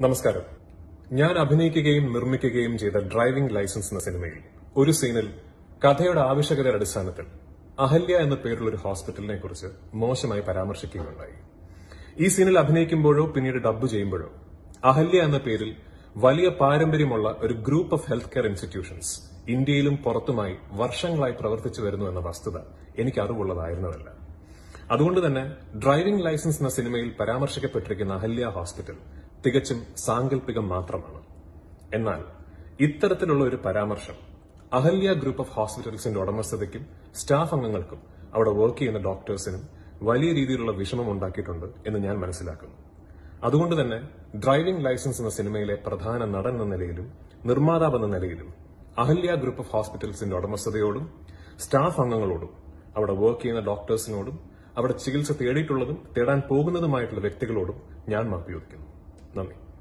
നമസ്കാരം. ഞാൻ അഭിനയിക്കുകയും നിർമ്മിക്കുകയും ചെയ്ത ഡ്രൈവിംഗ് ലൈസൻസ് എന്ന സിനിമയിൽ ഒരു സീനിൽ കഥയുടെ ആവശ്യകതയുടെ അടിസ്ഥാനത്തിൽ അഹല്യ എന്ന പേരുള്ള ഒരു ഹോസ്പിറ്റലിനെ കുറിച്ച് മോശമായി പരാമർശിക്കുകയുണ്ടായി. ഈ സീനിൽ അഭിനയിക്കുമ്പോഴോ പിന്നീട് ഡബ്ബ് ചെയ്യുമ്പോഴോ അഹല്യ എന്ന പേരിൽ വലിയ പാരമ്പര്യമുള്ള ഒരു group of health care institutions ഇന്ത്യയിലും പുറത്തുമായി വർഷങ്ങളായി പ്രവർത്തിച്ചു വരുന്നു എന്ന വസ്തുത എനിക്ക് അറിവുള്ളതായിരുന്നതല്ല. അതുകൊണ്ട് തന്നെ ഡ്രൈവിംഗ് ലൈസൻസ് എന്ന സിനിമയിൽ പരാമർശിക്കപ്പെട്ടിരിക്കുന്ന അഹല്യ ഹോസ്പിറ്റൽ തികച്ചും സാങ്കല്പികം മാത്രമാണ്. എന്നാൽ ഇത്തരത്തിലുള്ള ഒരു പരാമർശം അഹല്യ ഗ്രൂപ്പ് ഓഫ് ഹോസ്പിറ്റൽസിന്റെ ഉടമസ്ഥതയ്ക്കും സ്റ്റാഫ് അംഗങ്ങൾക്കും അവിടെ വർക്ക് ചെയ്യുന്ന ഡോക്ടേഴ്സിനും വലിയ രീതിയിലുള്ള വിഷമം ഉണ്ടാക്കിയിട്ടുണ്ട് എന്ന് ഞാൻ മനസ്സിലാക്കുന്നു. അതുകൊണ്ട് തന്നെ ഡ്രൈവിംഗ് ലൈസൻസ് എന്ന സിനിമയിലെ പ്രധാന നടൻ എന്ന നിലയിലും നിർമ്മാതാവ് എന്ന നിലയിലും അഹല്യ ഗ്രൂപ്പ് ഓഫ് ഹോസ്പിറ്റൽസിന്റെ ഉടമസ്ഥതയോടും സ്റ്റാഫ് അംഗങ്ങളോടും അവിടെ വർക്ക് ചെയ്യുന്ന ഡോക്ടേഴ്സിനോടും അവിടെ ചികിത്സ തേടിയിട്ടുള്ളതും തേടാൻ പോകുന്നതുമായിട്ടുള്ള വ്യക്തികളോടും ഞാൻ മാപ്പ് Amém.